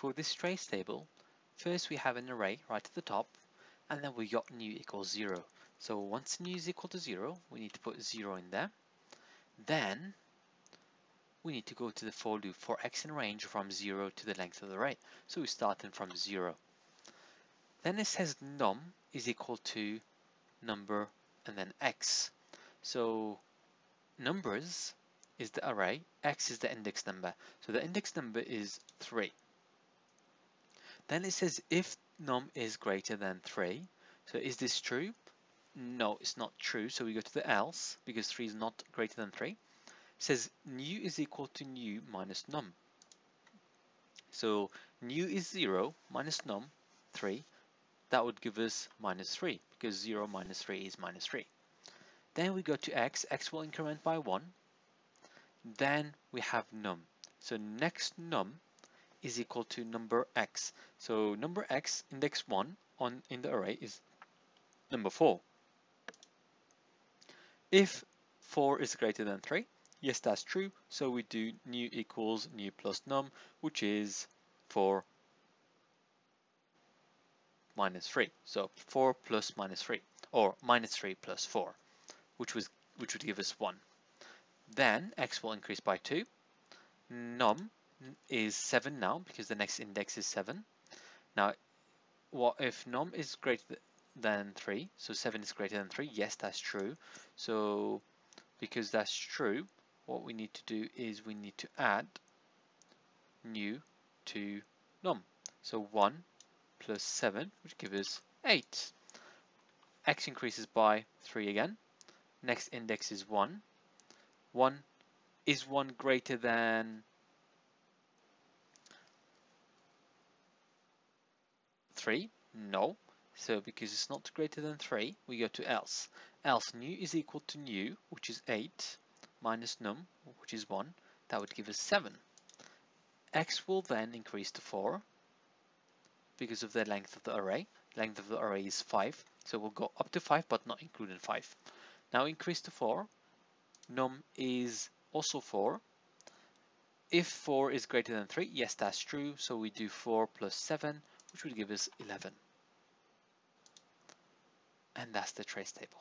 For this trace table, first we have an array right at the top, and then we got new equals 0. So once new is equal to 0, we need to put 0 in there. Then we need to go to the for loop for x in range from 0 to the length of the array. So we start in from 0. Then it says num is equal to number and then x. So numbers is the array, x is the index number. So the index number is 3. Then it says if num is greater than 3. So is this true? No, it's not true. So we go to the else because 3 is not greater than 3 says new is equal to new minus num. So new is 0 minus num 3. That would give us minus 3 because 0 minus 3 is minus 3. Then we go to x. x will increment by 1. Then we have num. So next num is equal to number x. So number x index 1 on in the array is number 4. If 4 is greater than 3, Yes, that's true. So we do new equals new plus num, which is 4 minus 3. So 4 plus minus 3, or minus 3 plus 4, which was which would give us 1. Then x will increase by 2. Num is 7 now, because the next index is 7. Now, what if num is greater than 3, so 7 is greater than 3, yes, that's true. So because that's true, what we need to do is we need to add new to num. So 1 plus 7, which gives us 8. x increases by 3 again. Next index is 1. 1 is 1 greater than 3? No. So because it's not greater than 3, we go to else. Else new is equal to new, which is 8 minus num, which is 1, that would give us 7. x will then increase to 4 because of the length of the array. Length of the array is 5, so we'll go up to 5 but not including 5. Now increase to 4, num is also 4. If 4 is greater than 3, yes that's true, so we do 4 plus 7, which would give us 11. And that's the trace table.